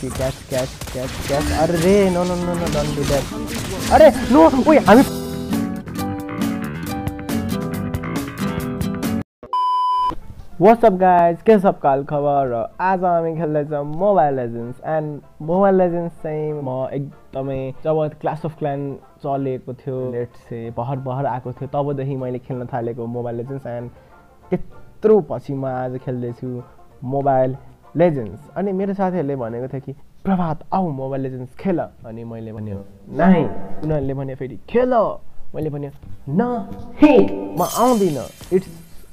Catch catch catch catch अरे रे no no no no don't do that अरे no ओइ हामी वाट्सअप गाइज के सब काल खबर? र आज हामी खेल्दैछौँ Mobile Legends and Mobile Legends चाहिँ म एकदमै जब क्लास अफ क्लान चलेको थियो। लेट से भर भर आएको थियो। तबदेखि मैले खेल्न थालेको मोबाइल लेजेन्ड्स एन्ड त्यत्रो पछि म आज खेल्दैछु मोबाइल लेजेन्ड्स अनि मेरो साथीहरूले भनेको थियो कि प्रभात आऊ मोबाइल लेजेन्ड्स खेल। अनि मैले भन्यो नाइ। उनीहरूले भन्यो फेरि खेल। मैले भन्यो न हे म आउँदिनँ। It's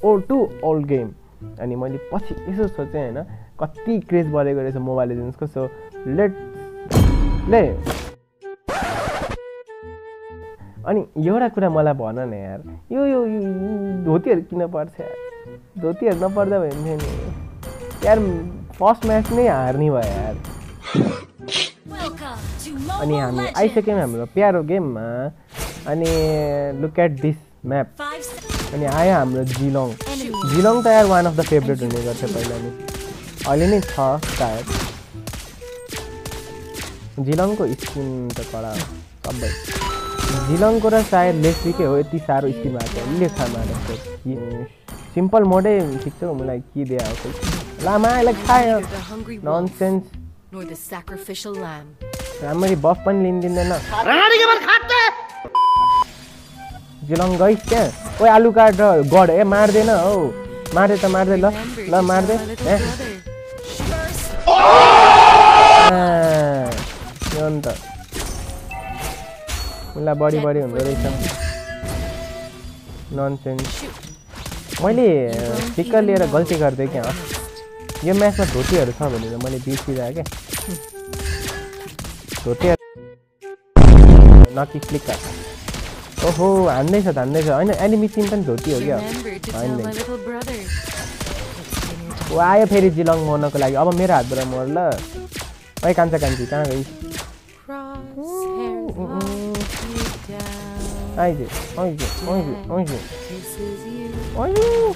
oh too old game अनि मैले पछि यसो सोचेँ होइन कति क्रेज बढेको रहेछ मोबाइल लेजेन्ड्सको सो लेट ले अनि एउटा कुरा मलाई भन न यार। यो यो धोतीहरू किन पर्छ धोतीहरू नपर्दा भयो भने यार फर्स्ट म्याच नै हार्ने भयो यार अनि हामी आइसक्यौँ हाम्रो प्यारो गेममा अनि लुक एट दिस म्याप अनि आयो हाम्रो जिलोङ जिलोङ त यार वान अफ द फेभरेट हुने गर्थ्यो पहिला नै अहिले नै छ सायद जिलोङको स्किन त कडा सबै जिलोङको र सायद लेस्वीकै हो यति साह्रो स्किन भएको लेखा मारेको सिम्पल मोडै ठिक छ मलाई के दिए हो लामा यसलाई खायो nonsense nor the sacrificial lamb. राम्ररी बफ पनि लिँदिँदैन जिलोङ गइस त्यहाँ ओइ आलु काट र गड ए मार्दैन हौ। मार्दै त मार्दै ल। ल मार्दै। tell my little A brother. आ, यो नि त। उसलाई बढी बढी हुँदो रहेछ। ननसेन्स मैले टिक्कर लिएर गल्ती गरिदिएँ क्या? यो म्याचमा धोतीहरू छ भनेर मैले बिर्सिरहेँ क्या। धोतीहरू नकी फ्लिकर ओहो हान्दैछ हान्दैछ होइन एनिमी टिम पनि धोती हो क्या. ऊ आयो फेरि जिलङ मर्नको लागि। अब मेरो हातबाट मर ल। ओइ कान्छा कान्छी कहाँ down. आइजे आइजे आइजे आइजे। Kisses you.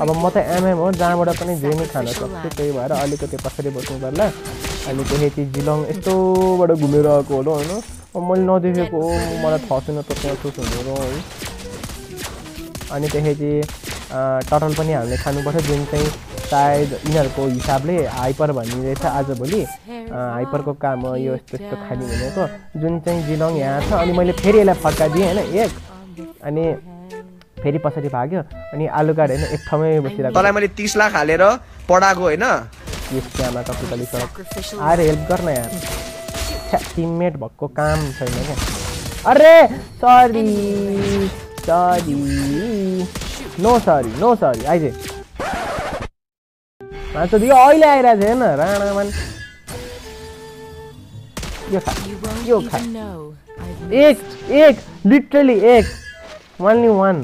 अब म त. एमएम हो जहाँबाट पनि जे नै खान सक्छु त्यही भएर अलिकति पछाडि बस्नु पर्ला। अनि त्यसपछि जिलङ यस्तोबाट घुमेर आएको होला होइन। मैले नदेखेको हो मलाई थाहा छैन त त्यहाँ चुस हुनेर है। अनि त्यसपछि टटल पनि हामीले खानुपर्छ जुन चाहिँ सायद यिनीहरूको हिसाबले हाइपर भन्ने रहेछ आजभोलि हाइपरको काम हो यो यस्तो यस्तो खाने भनेको। जुन चाहिँ जिलङ यहाँ छ अनि मैले फेरि यसलाई फर्काइदिएँ होइन एक। अनि फेरि पछाडि भाग्यो अनि आलु काट होइन एक ठाउँमै बसिरहेको तँलाई मैले तिस लाख हालेर पढाएको होइन? आएर हेल्प गर्न यार। छ्या टिममेट भएको काम छैन क्या। अरे sorry sorry no sorry no sorry आइजे। मान्छे यो अहिले आइरहेको छ हेर्न। राणामान यो खा know. I've एक एक लिटरली एक। ओन्ली वान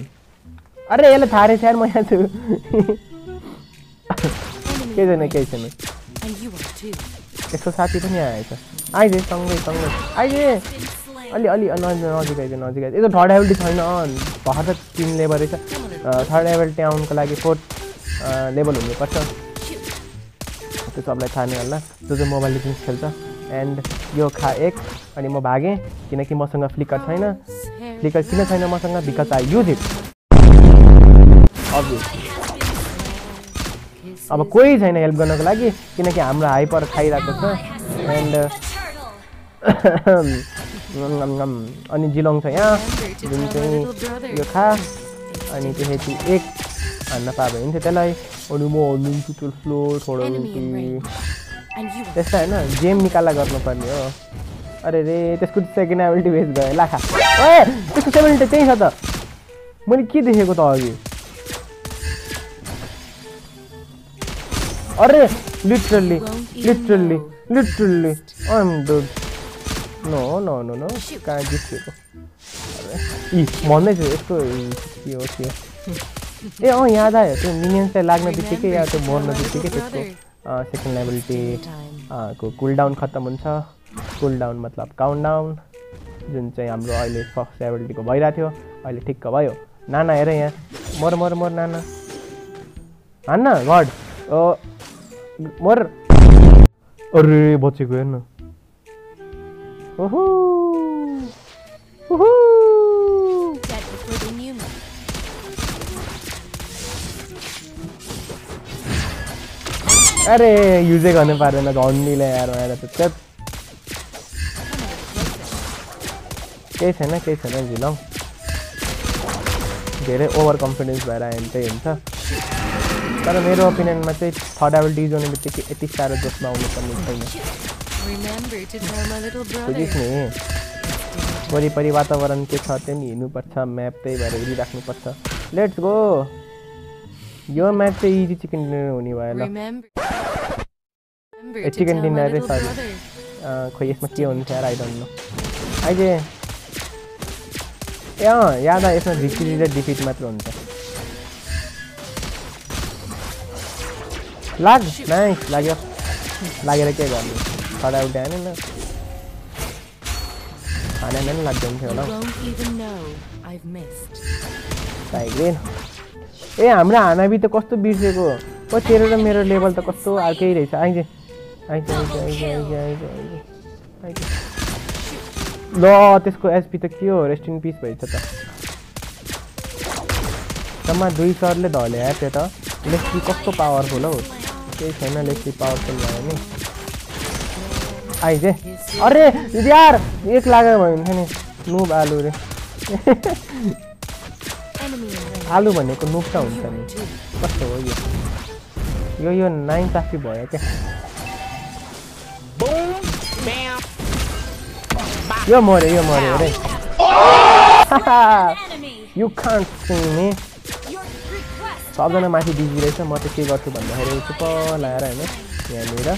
अरे यसलाई थाहा रहेछ म यहाँ छु। केही छैन. केही छैन. यसको साथी पनि आएछ। आइजे सँगै सँगै। आइजे। अलि अलि नजिक आइज नजिक आइज। यो थर्ड एबिलिटी छैन भर्खर तिन लेभल रहेछ। थर्ड एबिलिटी आउनुको लागि फोर्थ लेभल हुनुपर्छ। त्यो सबलाई थाहा नै होला। जो जो मोबाइल लिजेन्स खेल्छ। एन्ड यो खा एक अनि म भागेँ। किनकि मसँग फ्लिकर छैन। फ्लिकर किन छैन मसँग? Because I use it kisses अब कोही छैन हेल्प गर्नको लागि किनकि हाम्रो हाइपर खाइरहेको छ एन्ड अनि जिलोङ छ यहाँ जुन चाहिँ. यो खा अनि त्यसपछि एक हान्न पाए हुन्थ्यो त्यसलाई अनि म छोडो range. And you are त्यस्तो होइन गेम निकाला गर्नुपर्ने हो अरे रे त्यसको सेकेन्ड एबिलिटी बेस गयो लाखा ए त्यसको सेभेन्टी त्यही छ त मैले के देखेको त अघि अरे literally literally literally I'm dude no no no no कहाँ जित्किएको अरे इ भन्दैछु यसको के हो के हो ए अँ याद आयो त्यो मिनियन्सलाई लाग्ने बित्तिकै या त्यो मर्न बित्तिकै त्यसको लेभलिटी time. को कुल डाउन खत्तम हुन्छ कुल डाउन मतलब काउन्ट डाउन जुन चाहिँ हाम्रो अहिले फ़र्स्ट एबिलिटीको भइरहेको थियो अहिले ठिक्क भयो नाना हेर यहाँ मर मर मर, नाना। हान्न गड मर अरे बचेको हेर्न. अरे युजै गर्नु पारेन झन्डीले यार आएर त केही छैन केही छैन झिलौँ धेरै ओभर कन्फिडेन्स भएर आयो भने चाहिँ हुन्छ तर मेरो ओपिनियनमा चाहिँ थर्ड एबिलिटिज हुने बित्तिकै यति साह्रो जोसमा आउनुपर्ने छैन. बुझिस् नि वरिपरि वातावरण के छ त्यो पनि हेर्नुपर्छ म्याप त्यही भएर हेरिराख्नुपर्छ लेट्स गो यो म्याच चाहिँ इजी चिकन डिनर हुने भयो ल ए चिकन डिनर सरी. खोइ यसमा के हुन्छ यार आई डोन्ट नो अहिले ए अँ याद आयो यसमा भिक्ट्री र डिफिट मात्र हुन्छ लाग Nice! लगे लगे det kega. Har det udan ना। Han में men laggen till honom. Sai green. ए आना भी तो कस्तो बिर्सेको ओ तेरे र मेरो लेभल त कस्तो अर्कै रहेछ आइजे आइज़ आइज़ आइज़ आइज़ आइज़ आइज़ ल त्यसको एचपी त तो के हो? रेस्ट इन पीस भएछ त जम्मा दुई सरले धले आयो त्यो त इलेक्ट्री कस्तो पावरफुल हो? एक है ना लेकिन पावर चल रहा है नहीं आई जे अरे यार एक लागे भयो नि नि नुब आलु रे। आलु भनेको नुब त हुन्छ नि कस्तो हो यो यो यो नाइन टाफी भयो क्या? यो मरे यो मरे रे। यू कान्ट सी मी सबजना माथि बिजी रहेछ म चाहिँ के गर्छु भन्दाखेरि चुप लाएर होइन यहाँनिर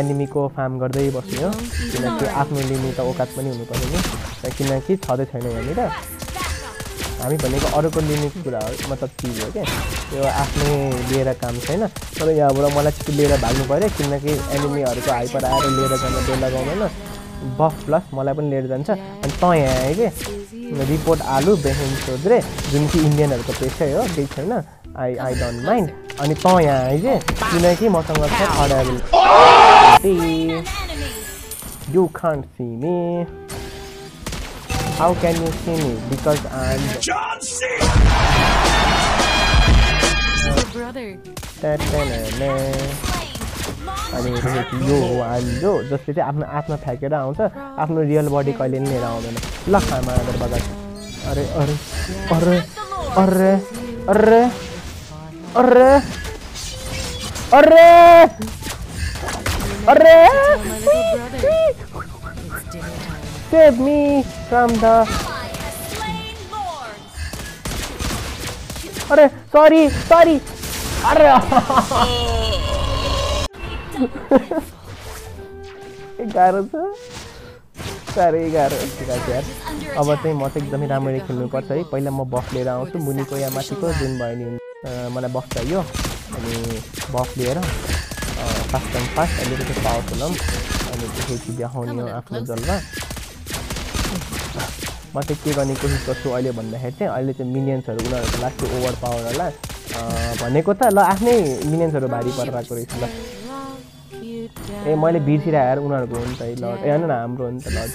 एनिमीको फार्म गर्दै बस्ने हो। किनकि आफ्नो लिमिट त औकात पनि हुनु पऱ्यो नि किनकि छँदै छैन यहाँनिर। हामी भनेको अरूको लिमिट कुरा हो मतलब चिज हो क्या। यो आफ्नै लिएर काम छैन। तर यहाँबाट मलाई छिटो लिएर भाग्नु पऱ्यो किनकि एनिमीहरूको हाइपर आएर लिएर जान बेल लगाउँदैन बफ प्लस मलाई पनि लिएर जान्छ। अनि त यहाँ आयो कि? रिपोर्ट आलु बेहेन सोध्रे जुन कि इन्डियनहरूको पेसै हो केही छैन आई आई डोन्ट माइन्ड अनि त यहाँ कि किनकि मसँग छ you can't see me How can you see me? Because I'm Little brother. अनि यो हो हाम्रो जसले चाहिँ आफ्नो आत्मा फ्याँकेर आउँछ आफ्नो रियल बडी कहिले पनि लिएर आउँदैन। ल खामा बजार अरे अरे अरे अरे अरे अरे अरे अरे. सेभ मी फ्रम द अरे सरी सरी अरे। गाह्रो छ। साह्रै छ यार अब चाहिँ म चाहिँ एकदमै राम्ररी खेल्नुपर्छ है। पहिला म बफ लिएर आउँछु मुनिको या माथिको जुन भयो नि मलाई बफ चाहियो। अनि बफ लिएर फास्ट एन्ड फास्ट अलिकति पावरफुल अनि त्यसपछि देखाउने हो आफ्नो जलमा। म चाहिँ के गर्ने कोसिस गर्छु अहिले भन्दाखेरि चाहिँ अहिले चाहिँ मिनियन्सहरू उनीहरूको लास्ट ओभर पावर होला। भनेको त ल आफ्नै मिनियन्सहरू भारी परेर आएको रहेछ ल. ए मैले बिर्सिरहेँ यार उनीहरूको हो नि त लड ए होइन हाम्रो हो नि त लड।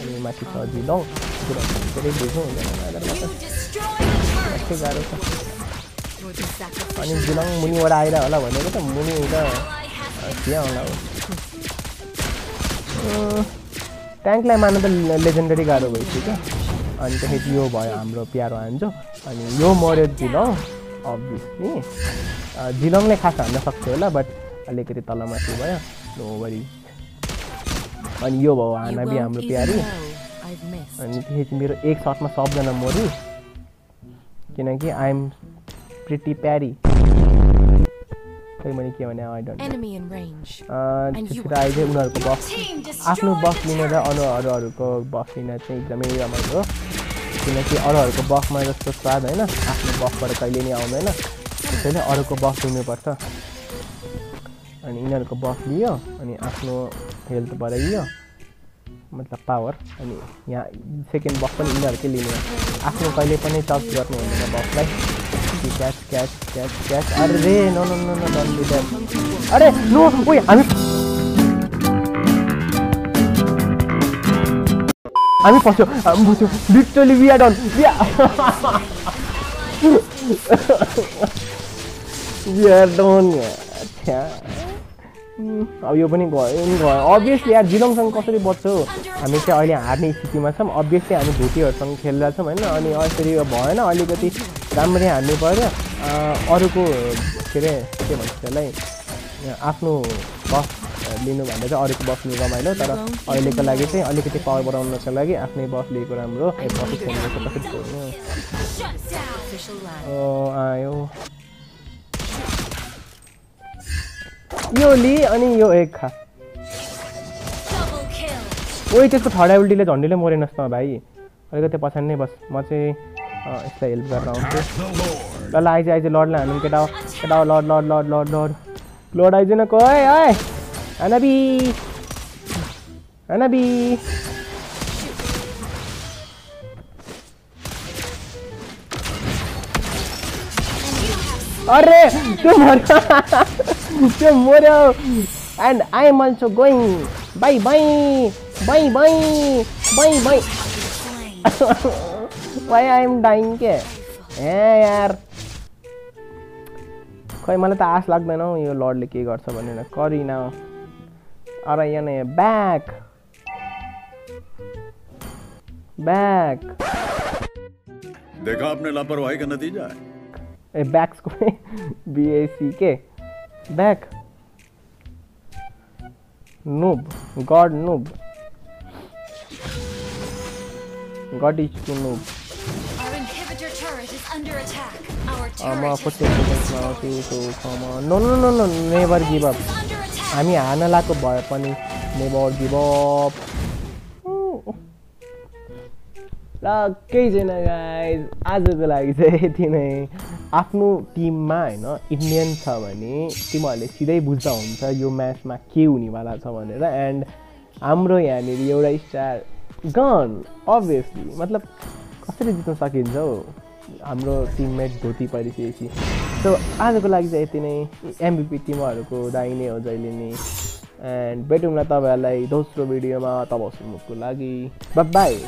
अनि माथि छ जिलौँ धेरै गाह्रो छ. अनि जिलौँ मुनिबाट आएर होला भनेको त मुनि त थिया होला हो। ट्याङ्कलाई मार्नु त लेजेन्डरी गाह्रो भइसक्यो क्या। अनि त्यसपछि यो भयो हाम्रो प्यारो हान्जो अनि यो मऱ्यो जिलौँ अभियसली जिलङले खास हान्न सक्थ्यो होला बट अलिकति तलमाथि भयो। नो वरी अनि यो भयो You हाना बि won't हाम्रो प्यारी. अनि त्यसपछि मेरो एक सर्टमा सबजना मऱ्यो किनकि आइएम प्रिटी प्यारी खै मैले के भने आई आयो चाहिँ उनीहरूको बफ आफ्नो बफ लिन र अरू अरूहरूको बफ लिन चाहिँ एकदमै रमाइलो। हो किनकि अरूहरूको बफमा जस्तो स्वाद होइन। आफ्नो बफबाट कहिले नि आउँदैन। त्यसैले अरूको बफ लिनुपर्छ। अनि यिनीहरूको बफ लियो अनि आफ्नो हेल्थ बढाइयो मतलब पावर अनि यहाँ सेकेन्ड बफ पनि यिनीहरूकै लिने। आफ्नो कहिले पनि टच गर्नु हुँदैन बफलाई क्याच क्याच क्याच क्याच अरे no no no no don't do that अरे नो ओइ हामी हामी फस्यो हामी फस्यो literally are done we are done अब यो पनि गयो यो पनि गयो अभियसली यार जिलङसँग कसरी बच्छौ हामी चाहिँ अहिले हार्ने स्थितिमा छौँ। अभियसली हामी भुटेहरूसँग खेलिरहेछौँ होइन? अनि यसरी भएन। अलिकति राम्ररी हार्नु पऱ्यो। अरूको के अरे के भन्छ त्यसलाई? आफ्नो बस लिनुभन्दा चाहिँ अरूको बस लिनु रमाइलो तर अहिलेको लागि चाहिँ अलिकति पावर बढाउनको लागि आफ्नै बस लिएको राम्रो। बस आयो। यो लि अनि यो एक खा. ओइ त्यसको थर्ड एबिलिटीले झन्डीले मरेनस् न भाइ। अलिकति पछाडि नै बस। म चाहिँ यसलाई हेल्प गरेर आउँछु। ल ल आइज आइज लडलाई हानु केटा केटा लड लड लड लड लड। लड आइज न को है है हानाबी अरे त्यो मर्यो त्यो मर्यो and I am also going bye bye bye bye bye bye. Why I am dying के ए, यार। खै मलाई त आश लाग्दैन हौ यो लर्डले के गर्छ भनेर अरे यहाँ नै। ब्याक ब्याक देखा आपने लापरवाही का नतीजा है। Back B A C K back noob god noob god is to noob our inhibitor turret is under attack our turret is under attack comma no no no no never give up हामी हानलाको भए पनि never give up ल केही छैन guys आजको लागि चाहिँ यति नै। आफ्नो टिममा होइन इन्डियन छ भने तिमीहरूले सिधै बुझ्दा हुन्छ यो म्याचमा के हुनेवाला छ भनेर। एन्ड हाम्रो यहाँनिर एउटा स्टार गन अभियसली मतलब कसरी जित्न सकिन्छ हौ? हाम्रो टिममेट धोती परिसकेपछि। सो आजको लागि चाहिँ यति नै। एमबिपी टिमहरूको दाहिने हो जहिले नै। एन्ड भेटौँला तपाईँहरूलाई दोस्रो भिडियोमा। तब लागि। बाई